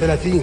30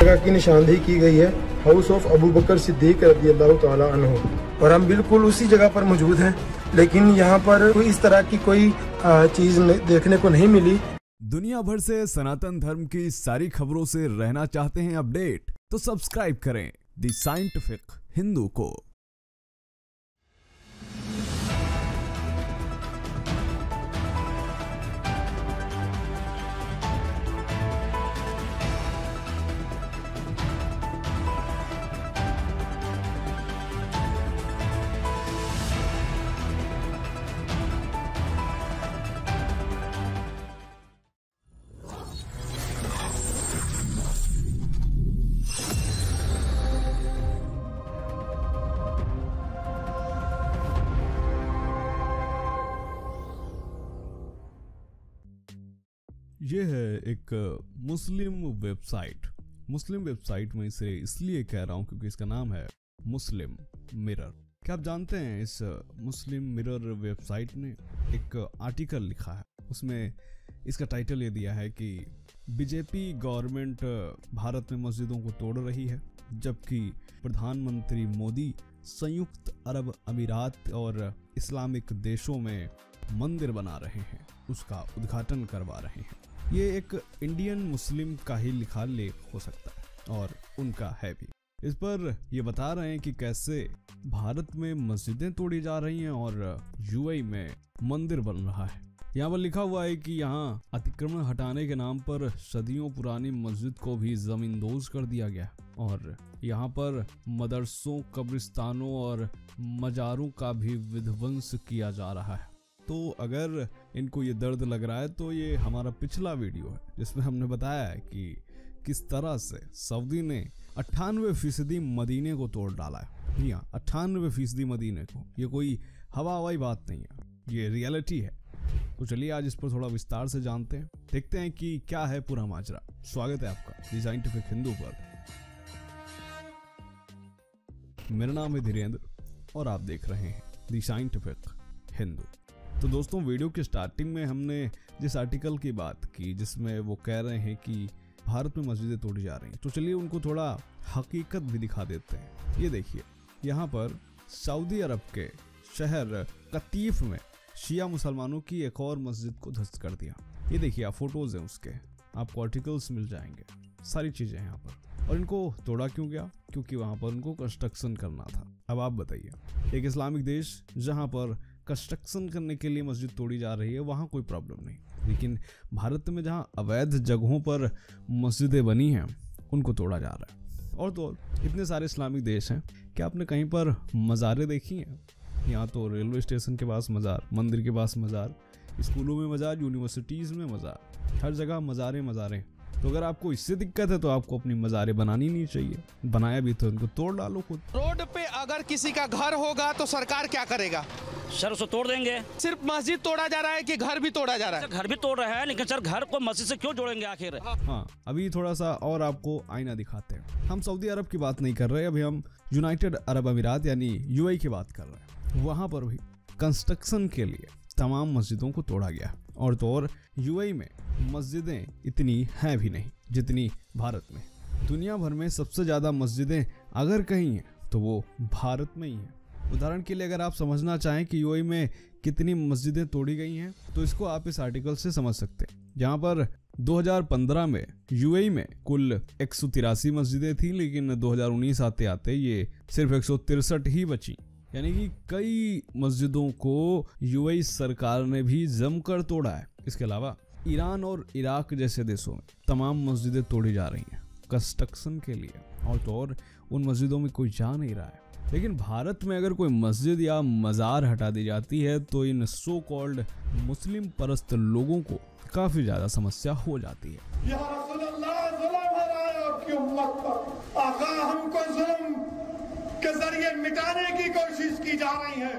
जगह की निशानदेही की गई है house of Abu Bakr Siddiq रदी अल्लाह तआला अन्हु और हम बिल्कुल उसी जगह पर मौजूद हैं लेकिन यहाँ पर कोई इस तरह की कोई आ, चीज न- देखने को नहीं मिली दुनिया भर से सनातन धर्म की सारी खबरों से रहना चाहते हैं अपडेट तो सब्सक्राइब करें द साइंटिफिक हिंदू को ये है एक मुस्लिम वेबसाइट। मुस्लिम वेबसाइट में इसे इसलिए कह रहा हूँ क्योंकि इसका नाम है मुस्लिम मिरर। क्या आप जानते हैं इस मुस्लिम मिरर वेबसाइट ने एक आर्टिकल लिखा है। उसमें इसका टाइटल ये दिया है कि बीजेपी गवर्नमेंट भारत में मस्जिदों को तोड़ रही है, जबकि प्रधानमंत्री मोदी संयुक्त अरब अमीरात और इस्लामिक देशों में मंदिर बना रहे हैं, उसका उद्घाटन करवा रहे हैं। ये एक इंडियन मुस्लिम का ही लिखा लेख हो सकता है, और उनका है भी। इस पर ये बता रहे हैं कि कैसे भारत में मस्जिदें तोड़ी जा रही हैं और यूएई में मंदिर बन रहा है। यहाँ पर लिखा हुआ है कि यहाँ अतिक्रमण हटाने के नाम पर सदियों पुरानी मस्जिद को भी जमींदोज कर दिया गया और यहाँ पर मदरसों, कब्रिस्तानों और मजारों का भी विध्वंस किया जा रहा है। तो अगर इनको ये दर्द लग रहा है तो ये हमारा पिछला वीडियो है, जिसमें हमने बताया है कि किस तरह से सऊदी ने अट्ठानवे फ़ीसदी मदीने को तोड़ डाला है। जी हाँ अट्ठानवे फ़ीसदी मदीने को। ये कोई हवा हवाई बात नहीं है, ये रियलिटी है। तो चलिए आज इस पर थोड़ा विस्तार से जानते हैं, देखते हैं कि क्या है पूरा माजरा। स्वागत है आपका साइंटिफिक हिंदू पर। मेरा नाम है धीरेन्द्र और आप देख रहे हैं दी साइंटिफिक हिंदू। तो दोस्तों, वीडियो के स्टार्टिंग में हमने जिस आर्टिकल की बात की, जिसमें वो कह रहे हैं कि भारत में मस्जिदें तोड़ी जा रही हैं तो चलिए उनको थोड़ा हकीकत भी दिखा देते हैं। ये देखिए, यहाँ पर सऊदी अरब के शहर कतीफ में शिया मुसलमानों की एक और मस्जिद को ध्वस्त कर दिया। ये देखिए, आप फ़ोटोज़ हैं उसके, आपको आर्टिकल्स मिल जाएँगे, सारी चीज़ें यहाँ पर। और इनको तोड़ा क्यों गया? क्योंकि वहाँ पर उनको कंस्ट्रक्शन करना था। अब आप बताइए, एक इस्लामिक देश जहाँ पर कंस्ट्रक्शन करने के लिए मस्जिद तोड़ी जा रही है, वहाँ कोई प्रॉब्लम नहीं। लेकिन भारत में जहाँ अवैध जगहों पर मस्जिदें बनी हैं, उनको तोड़ा जा रहा है। और तो और, इतने सारे इस्लामिक देश हैं, क्या आपने कहीं पर मज़ारें देखी हैं? यहाँ तो रेलवे स्टेशन के पास मज़ार, मंदिर के पास मज़ार, स्कूलों में मज़ार यूनिवर्सिटीज़ में मज़ार, हर जगह मज़ारें मज़ारें। तो अगर आपको इससे दिक्कत है तो आपको अपनी मज़ारे बनानी नहीं चाहिए। बनाया भी तो उनको तोड़ डालो खुद। रोड पे अगर किसी का घर होगा तो सरकार क्या करेगा? सर उसको तोड़ देंगे। सिर्फ़ मस्जिद तोड़ा जा रहा है कि घर भी तोड़ा जा रहा है? घर भी तोड़ रहा है लेकिन सर घर को मस्जिद से क्यों जोड़ेंगे आखिर? हाँ अभी थोड़ा सा और आपको आईना दिखाते हैं। हम सऊदी अरब की बात नहीं कर रहे अभी हम यूनाइटेड अरब अमीरात यानी यूएई की बात कर रहे हैं। वहाँ पर भी कंस्ट्रक्शन के लिए तमाम मस्जिदों को तोड़ा गया और तो और यूएई में मस्जिदें इतनी हैं भी नहीं जितनी भारत में। दुनिया भर में सबसे ज़्यादा मस्जिदें अगर कहीं हैं तो वो भारत में ही हैं। उदाहरण के लिए अगर आप समझना चाहें कि यूएई में कितनी मस्जिदें तोड़ी गई हैं तो इसको आप इस आर्टिकल से समझ सकते हैं। जहाँ पर 2015 में यूएई में कुल एक सौ तिरासी मस्जिदें थी, लेकिन 2019 आते आते ये सिर्फ़ एक ही बची। यानी कि कई मस्जिदों को यूएई सरकार ने भी जमकर तोड़ा है। इसके अलावा ईरान और इराक जैसे देशों में तमाम मस्जिदें तोड़ी जा रही हैं कंस्ट्रक्शन के लिए। और तो और, उन मस्जिदों में कोई जा नहीं रहा है। लेकिन भारत में अगर कोई मस्जिद या मज़ार हटा दी जाती है तो इन सो कॉल्ड मुस्लिम परस्त लोगों को काफ़ी ज़्यादा समस्या हो जाती है। या हमको के ज़रिए मिटाने की कोशिश की जा रही है।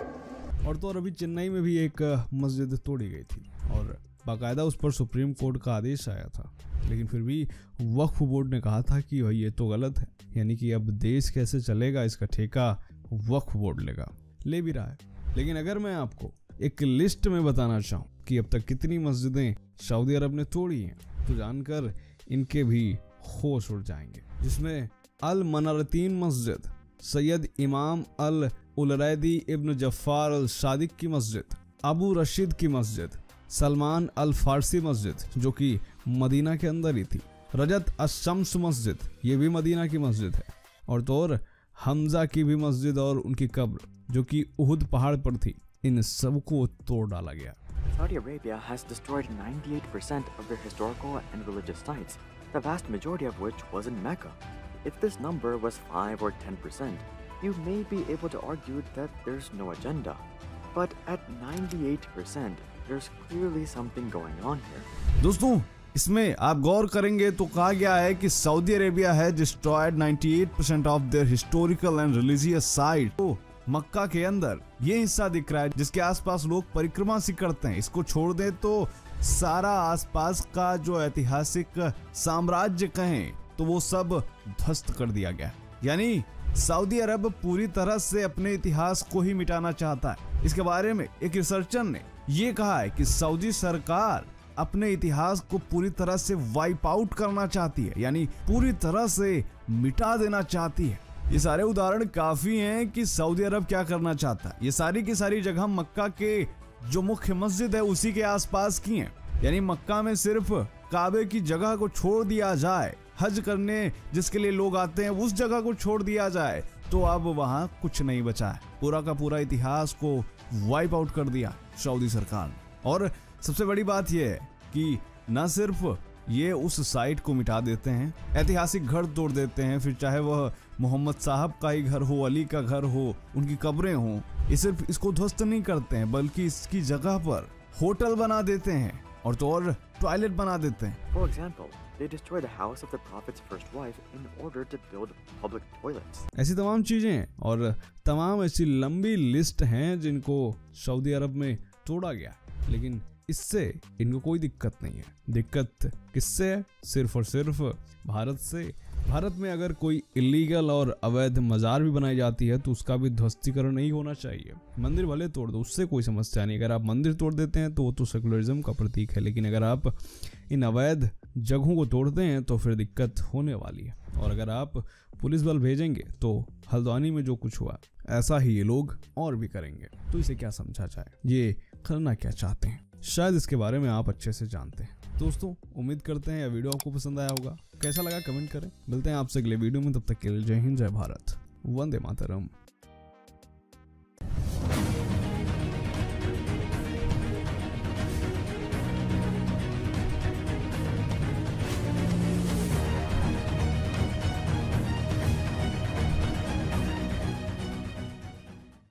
और तो और अभी चेन्नई में भी एक मस्जिद तोड़ी गई थी और बाकायदा उस पर सुप्रीम कोर्ट का आदेश आया था। लेकिन फिर भी वक्फ बोर्ड ने कहा था कि ये तो गलत है, यानी कि अब देश कैसे चलेगा, इसका ठेका वक्फ बोर्ड लेगा, ले भी रहा है। लेकिन अगर मैं आपको एक लिस्ट में बताना चाहूँ कि अब तक कितनी मस्जिदें सऊदी अरब ने तोड़ी हैं तो जानकर इनके भी होश उड़ जाएँगे, जिसमें अल मनारतीन मस्जिद सैयद इमाम अल उलरैदी इब्न जफ़ार अल सादिक की मस्जिद अबू रशीद की मस्जिद सलमान अल फारसी मस्जिद जो कि मदीना के अंदर ही थी। रजत अशम्स मस्जिद ये भी मदीना की मस्जिद है। और तो और हमजा की भी मस्जिद और उनकी कब्र जो कि उहुद पहाड़ पर थी इन सबको तोड़ डाला गया। Saudi Arabia has destroyed 98% of their historical and religious sites, the vast majority of which was in Mecca. If this number was 5 or 10%, you may be able to argue that there's no agenda. But at 98%, there's clearly something going on here. दोस्तों इसमें आप गौर करेंगे तो कहा गया है कि Saudi Arabia है destroyed 98% of their historical and religious site तो मक्का के अंदर ये हिस्सा दिख रहा है जिसके आसपास लोग परिक्रमा सी करते हैं इसको छोड़ दे तो सारा आसपास का जो ऐतिहासिक साम्राज्य कहें तो वो सब ध्वस्त कर दिया गया। यानी सऊदी अरब पूरी तरह से अपने इतिहास को ही मिटाना चाहता है। इसके बारे में एक रिसर्चर ने ये कहा है कि सऊदी सरकार अपने इतिहास को पूरी तरह से वाइप आउट करना चाहती है। यानी, पूरी तरह से मिटा देना चाहती है। ये सारे उदाहरण काफ़ी हैं कि सऊदी अरब क्या करना चाहता है। ये सारी की सारी जगह मक्का के जो मुख्य मस्जिद है, उसी के आसपास की हैं। यानी, मक्का में सिर्फ़ काबे की जगह को छोड़ दिया जाए हज करने जिसके लिए लोग आते हैं उस जगह को छोड़ दिया जाए तो अब वहाँ कुछ नहीं बचा है। पूरा का पूरा इतिहास को वाइप आउट कर दिया सऊदी सरकार और सबसे बड़ी बात यह है कि न सिर्फ़ ये उस साइट को मिटा देते हैं ऐतिहासिक घर तोड़ देते हैं फिर चाहे वह मोहम्मद साहब का ही घर हो अली का घर हो उनकी कब्रें हो ये सिर्फ़ इसको ध्वस्त नहीं करते हैं बल्कि इसकी जगह पर होटल बना देते हैं और तो और टॉयलेट बना देते हैं। For example, they destroyed the house of the Prophet's first wife in order to build public toilets. ऐसी तमाम चीज़ें हैं और तमाम ऐसी लंबी लिस्ट हैं जिनको सऊदी अरब में तोड़ा गया। लेकिन इससे इनको कोई दिक्कत नहीं है। दिक्कत किससे है? सिर्फ़ और सिर्फ़ भारत से। भारत में अगर कोई इलीगल और अवैध मजार भी बनाई जाती है तो उसका भी ध्वस्तीकरण नहीं होना चाहिए। मंदिर भले तोड़ दो, उससे कोई समस्या नहीं। अगर आप मंदिर तोड़ देते हैं तो वो तो सेकुलरिज्म का प्रतीक है। लेकिन अगर आप इन अवैध जगहों को तोड़ते हैं तो फिर दिक्कत होने वाली है। और अगर आप पुलिस बल भेजेंगे तो हल्द्वानी में जो कुछ हुआ, ऐसा ही ये लोग और भी करेंगे। तो इसे क्या समझा जाए? ये करना क्या चाहते हैं? शायद इसके बारे में आप अच्छे से जानते हैं। दोस्तों, उम्मीद करते हैं यह वीडियो आपको पसंद आया होगा। कैसा लगा कमेंट करें। मिलते हैं आपसे अगले वीडियो में, तब तक के लिए जय हिंद, जय भारत। वंदे मातरम।